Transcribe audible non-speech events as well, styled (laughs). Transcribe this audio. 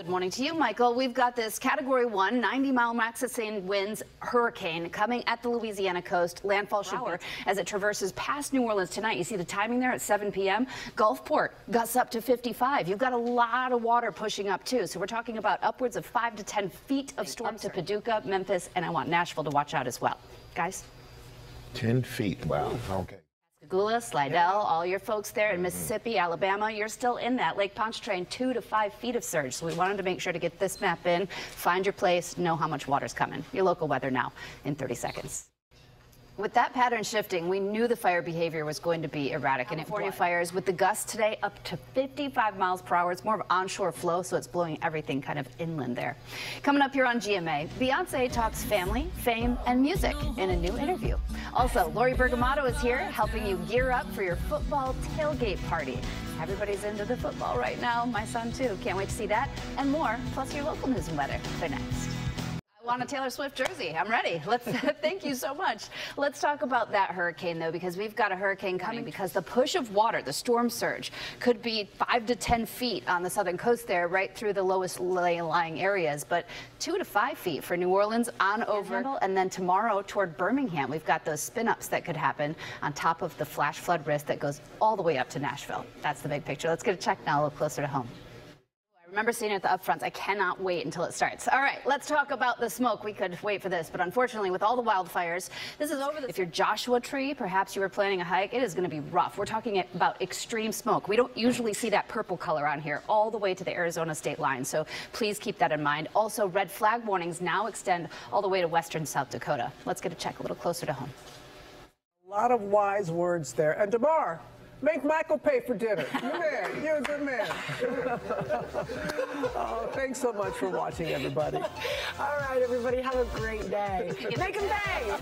Good morning to you, Michael. We've got this Category 1, 90 mile max sustained winds hurricane coming at the Louisiana coast. Landfall shower as it traverses past New Orleans tonight. You see the timing there at 7 p.m. Gulfport gusts up to 55. You've got a lot of water pushing up, too. So we're talking about upwards of 5 to 10 feet of storm to Paducah, Memphis, and I want Nashville to watch out as well. Guys? 10 feet. Wow. Okay. Pascagoula, Slidell, all your folks there in mm-hmm. Mississippi, Alabama, you're still in that. Lake Pontchartrain, two to five feet of surge. So we wanted to make sure to get this map in, find your place, know how much water's coming. Your local weather now in 30 seconds. With that pattern shifting, we knew the fire behavior was going to be erratic. And California fires with the gusts today up to 55 miles per hour. It's more of onshore flow, so it's blowing everything kind of inland there. Coming up here on GMA, Beyonce talks family, fame, and music in a new interview. Also, Lori Bergamotto is here helping you gear up for your football tailgate party. Everybody's into the football right now. My son, too. Can't wait to see that and more, plus your local news and weather. They're next want a Taylor Swift jersey. I'm ready. Let's (laughs) thank you so much. Let's talk about that hurricane though, because we've got a hurricane coming because the push of water, the storm surge, could be five to 10 feet on the southern coast there, right through the lowest lying areas, but two to five feet for New Orleans on over. And then tomorrow toward Birmingham, we've got those spin ups that could happen on top of the flash flood risk that goes all the way up to Nashville. That's the big picture. Let's get a check now a little closer to home remember seeing it at the upfronts. I cannot wait until it starts. All right, let's talk about the smoke. We could wait for this, but unfortunately, with all the wildfires, this is over. The, if you're Joshua Tree, perhaps you were planning a hike, it is going to be rough. We're talking about extreme smoke. We don't usually see that purple color on here all the way to the Arizona state line, so please keep that in mind. Also, red flag warnings now extend all the way to western South Dakota. Let's get a check a little closer to home. A lot of wise words there. And Damar, Make Michael pay for dinner. You're man. You're a good man. (laughs) oh, thanks so much for watching, everybody. All right, everybody. Have a great day. Make him pay.